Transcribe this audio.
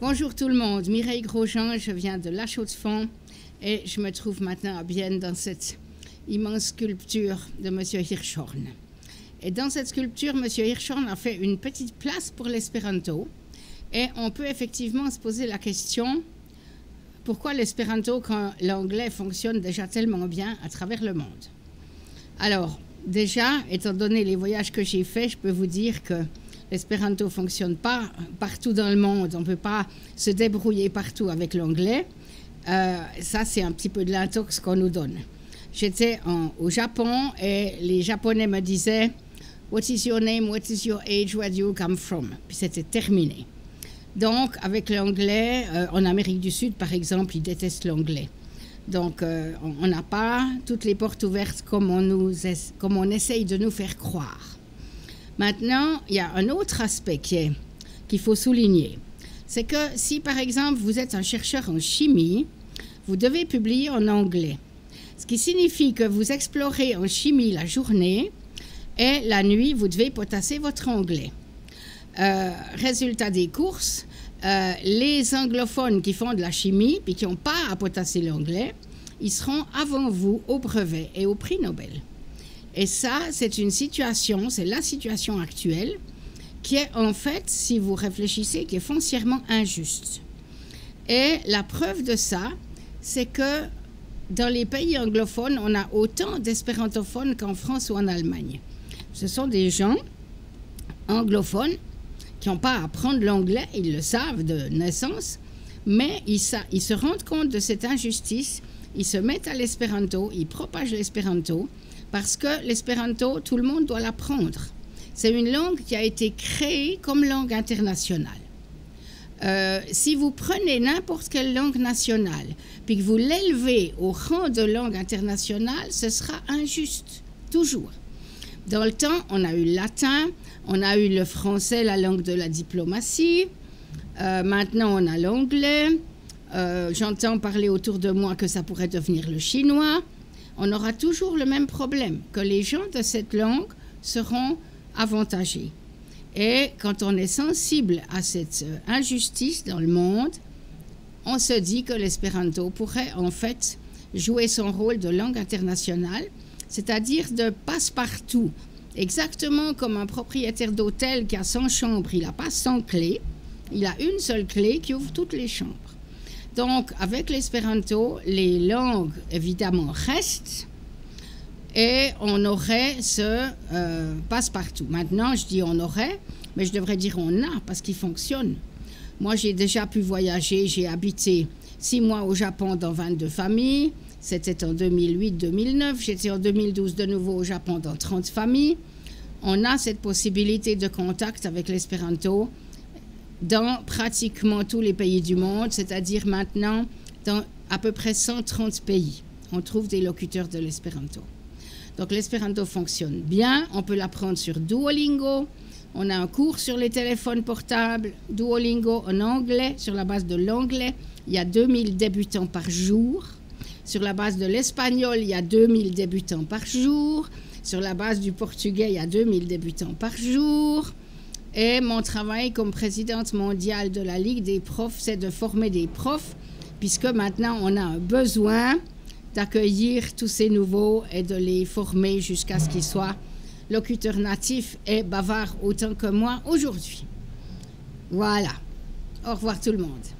Bonjour tout le monde, Mireille Grosjean, je viens de La Chaux-de-Fonds et je me trouve maintenant à Bienne dans cette immense sculpture de M. Hirschhorn. Et dans cette sculpture, M. Hirschhorn a fait une petite place pour l'espéranto et on peut effectivement se poser la question pourquoi l'espéranto quand l'anglais fonctionne déjà tellement bien à travers le monde? Alors, déjà, étant donné les voyages que j'ai faits, je peux vous dire que l'espéranto ne fonctionne pas partout dans le monde. On ne peut pas se débrouiller partout avec l'anglais. Euh, ça, c'est un petit peu de l'intox qu'on nous donne. J'étais au Japon et les Japonais me disaient What is your name? What is your age? Where do you come from? Puis c'était terminé. Donc, avec l'anglais, euh, en Amérique du Sud, par exemple, ils détestent l'anglais. Donc, euh, on n'a pas toutes les portes ouvertes comme on, nous, comme on essaye de nous faire croire. Maintenant, il y a un autre aspect qu'il faut souligner. C'est que si, par exemple, vous êtes un chercheur en chimie, vous devez publier en anglais. Ce qui signifie que vous explorez en chimie la journée et la nuit, vous devez potasser votre anglais. Euh, résultat des courses, euh, les anglophones qui font de la chimie puis qui n'ont pas à potasser l'anglais, ils seront avant vous au brevet et au prix Nobel. Et ça, c'est une situation, c'est la situation actuelle, qui est en fait, si vous réfléchissez, qui est foncièrement injuste. Et la preuve de ça, c'est que dans les pays anglophones, on a autant d'espérantophones qu'en France ou en Allemagne. Ce sont des gens anglophones qui n'ont pas à apprendre l'anglais, ils le savent de naissance, mais ils, ils se rendent compte de cette injustice, ils se mettent à l'espéranto, ils propagent l'espéranto, parce que l'espéranto, tout le monde doit l'apprendre. C'est une langue qui a été créée comme langue internationale. Euh, si vous prenez n'importe quelle langue nationale, puis que vous l'élevez au rang de langue internationale, ce sera injuste, toujours. Dans le temps, on a eu le latin, on a eu le français, la langue de la diplomatie. Euh, maintenant, on a l'anglais. Euh, j'entends parler autour de moi que ça pourrait devenir le chinois on aura toujours le même problème, que les gens de cette langue seront avantagés. Et quand on est sensible à cette euh, injustice dans le monde, on se dit que l'espéranto pourrait en fait jouer son rôle de langue internationale, c'est-à-dire de passe-partout. Exactement comme un propriétaire d'hôtel qui a 100 chambres, il n'a pas 100 clés, il a une seule clé qui ouvre toutes les chambres. Donc, avec l'espéranto, les langues, évidemment, restent et on aurait ce euh, passe-partout. Maintenant, je dis on aurait, mais je devrais dire on a parce qu'il fonctionne. Moi, j'ai déjà pu voyager, j'ai habité six mois au Japon dans 22 familles. C'était en 2008-2009. J'étais en 2012 de nouveau au Japon dans 30 familles. On a cette possibilité de contact avec l'espéranto dans pratiquement tous les pays du monde, c'est-à-dire maintenant dans à peu près 130 pays. On trouve des locuteurs de l'espéranto. Donc l'espéranto fonctionne bien, on peut l'apprendre sur Duolingo. On a un cours sur les téléphones portables, Duolingo en anglais, sur la base de l'anglais. Il y a 2000 débutants par jour. Sur la base de l'espagnol, il y a 2000 débutants par jour. Sur la base du portugais, il y a 2000 débutants par jour. Et mon travail comme présidente mondiale de la Ligue des profs, c'est de former des profs, puisque maintenant on a un besoin d'accueillir tous ces nouveaux et de les former jusqu'à ce qu'ils soient locuteurs natifs et bavards autant que moi aujourd'hui. Voilà. Au revoir tout le monde.